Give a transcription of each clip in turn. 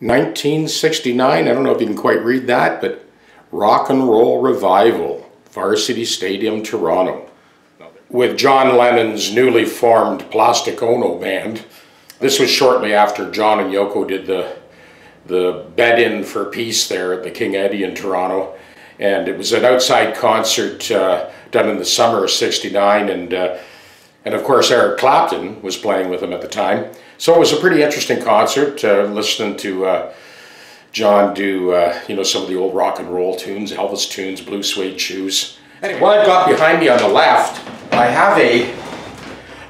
1969, I don't know if you can quite read that, but Rock and Roll Revival, Varsity Stadium, Toronto. With John Lennon's newly formed Plastic Ono band. This was shortly after John and Yoko did the, the bed-in for peace there at the King Eddie in Toronto. And it was an outside concert uh, done in the summer of 69 and uh, and of course, Eric Clapton was playing with him at the time. So it was a pretty interesting concert, uh, listening to uh, John do, uh, you know, some of the old rock and roll tunes, Elvis tunes, Blue Suede Shoes. Anyway, what I've got behind me on the left, I have a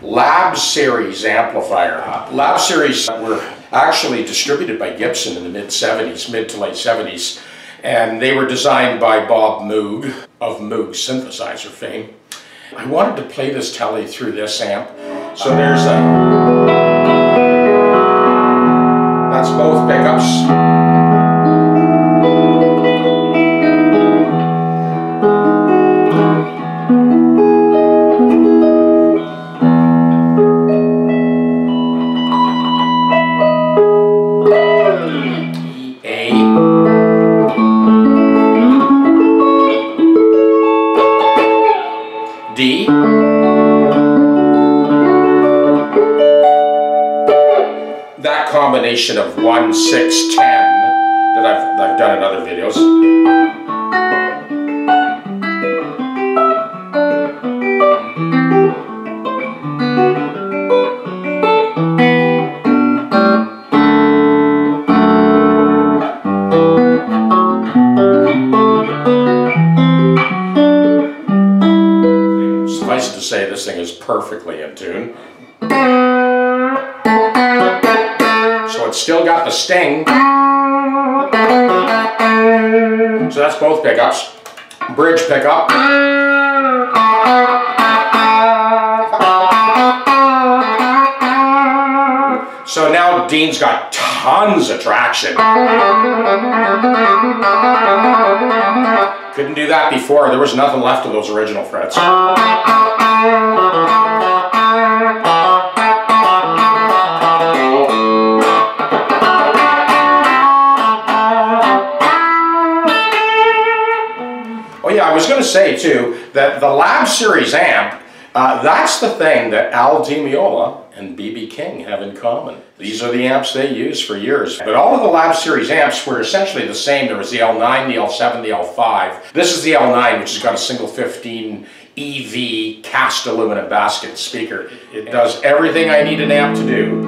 Lab Series amplifier. Lab Series that were actually distributed by Gibson in the mid-70s, mid to late 70s. And they were designed by Bob Moog of Moog synthesizer fame. I wanted to play this Tele through this amp. So there's a, that's both pickups. D. That combination of 1, 6, 10 that I've, I've done in other videos. Say this thing is perfectly in tune. So it's still got the sting. So that's both pickups. Bridge pickup. So now Dean's got tons of traction. Couldn't do that before. There was nothing left of those original frets. Oh yeah, I was going to say too that the Lab Series amp, uh, that's the thing that Al Di Meola and B.B. King have in common. These are the amps they used for years. But all of the Lab Series amps were essentially the same. There was the L9, the L7, the L5. This is the L9, which has got a single 15 EV cast aluminum basket speaker. It does everything I need an amp to do.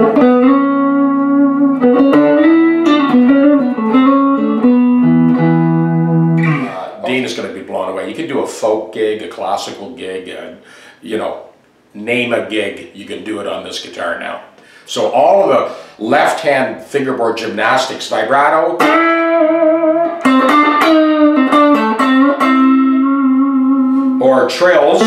Uh, Dean is going to be blown away. You can do a folk gig, a classical gig, uh, you know, name a gig, you can do it on this guitar now. So all of the left-hand fingerboard gymnastics, vibrato, or trills,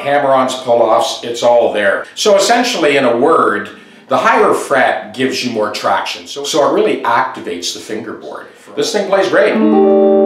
hammer-ons, pull-offs, it's all there. So essentially, in a word, the higher fret gives you more traction. So, so it really activates the fingerboard. This thing plays great.